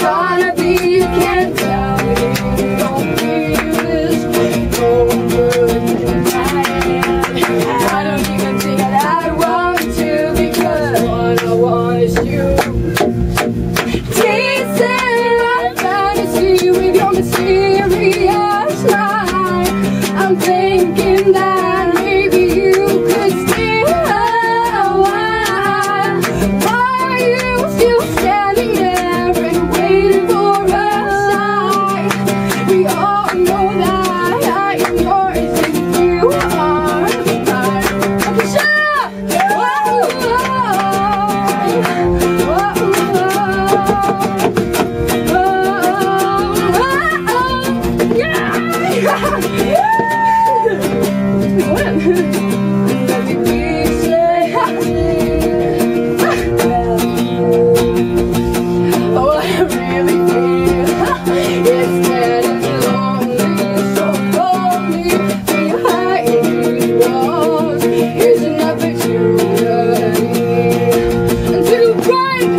gonna be, you can't tell me. Don't this. I don't even think I want to because all I want is you. Tasting my fantasy with your mysterious smile. I'm thinking that. oh no, that